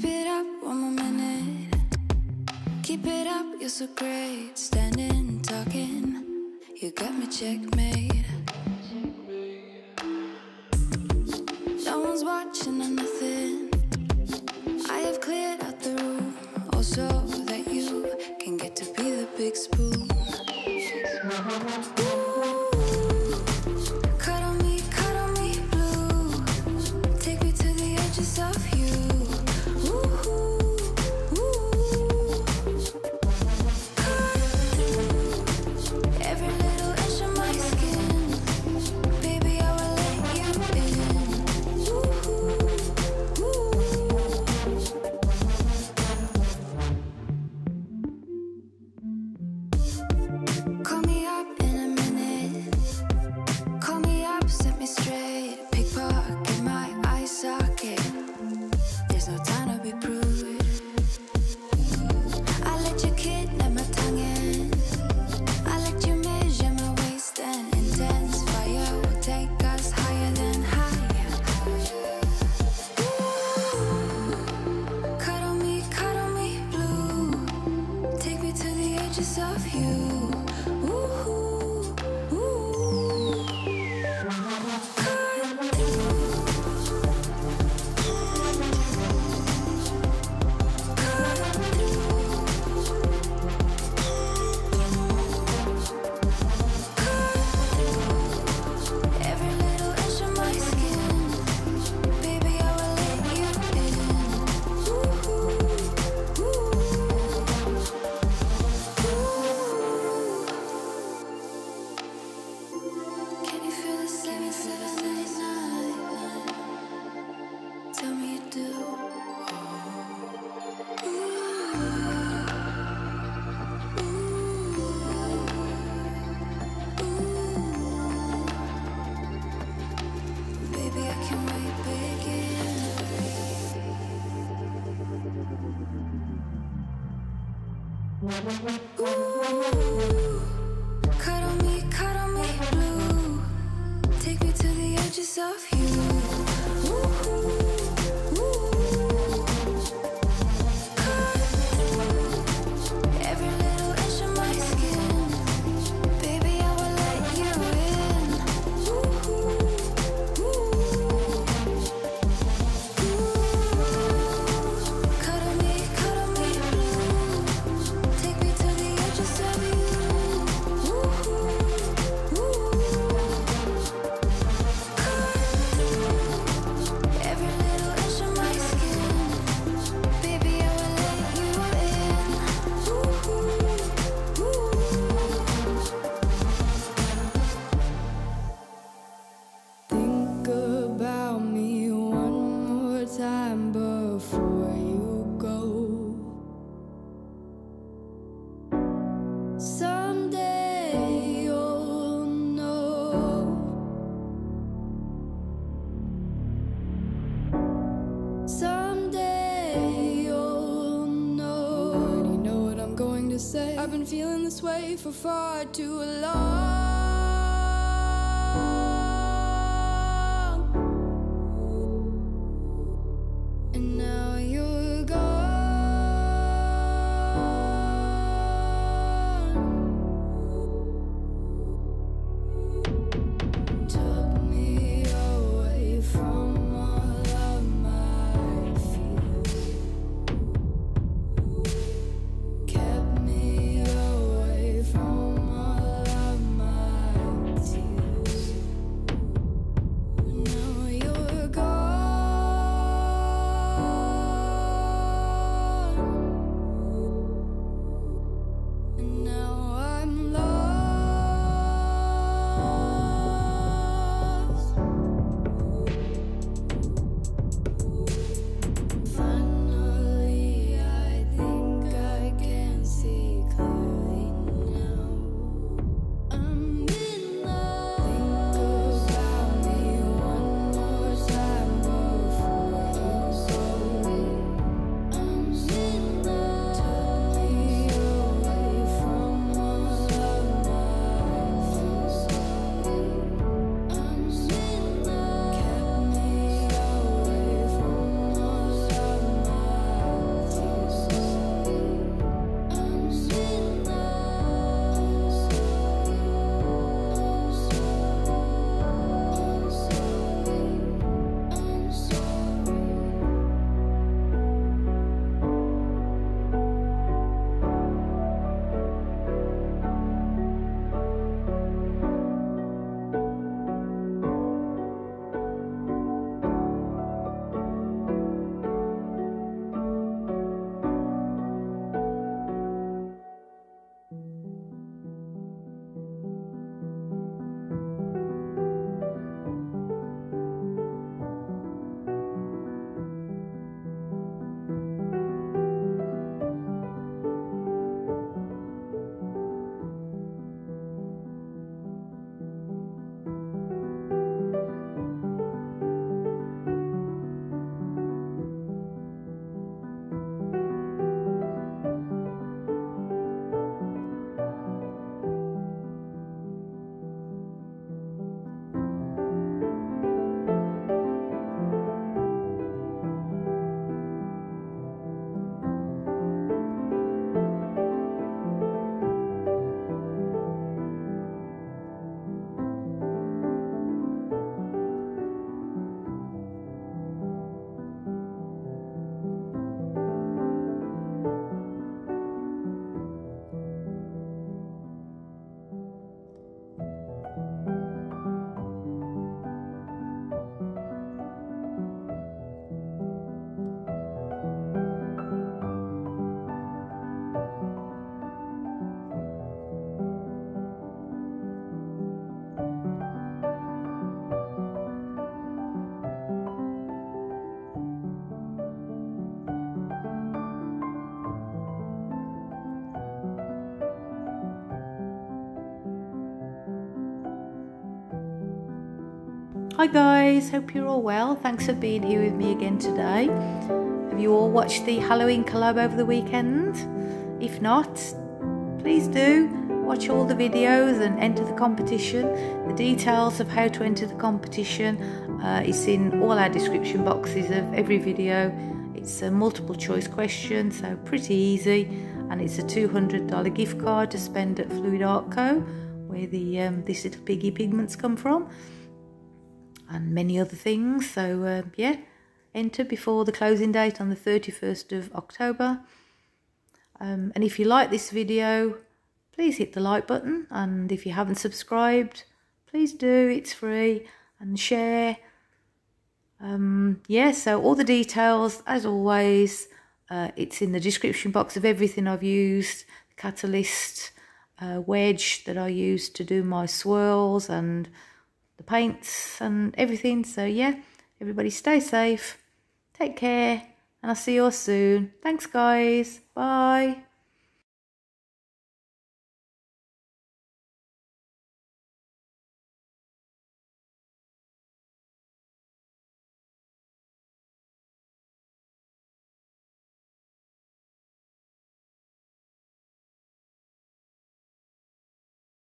Keep it up one more minute. Keep it up, you're so great. Standing, talking, you got me checkmate. No one's watching or nothing. you. we say I've been feeling this way for far too long. Hi guys, hope you're all well. Thanks for being here with me again today. Have you all watched the Halloween collab over the weekend? If not, please do watch all the videos and enter the competition. The details of how to enter the competition uh, is in all our description boxes of every video. It's a multiple choice question, so pretty easy, and it's a $200 gift card to spend at Fluid Art Co, where the um, this little piggy pigments come from and many other things. So uh, yeah, enter before the closing date on the 31st of October. Um, and if you like this video, please hit the like button. And if you haven't subscribed, please do. It's free and share. Um, yeah, so all the details, as always, uh, it's in the description box of everything I've used. Catalyst uh, wedge that I use to do my swirls and the paints and everything. So yeah, everybody stay safe, take care, and I'll see you all soon. Thanks guys, bye.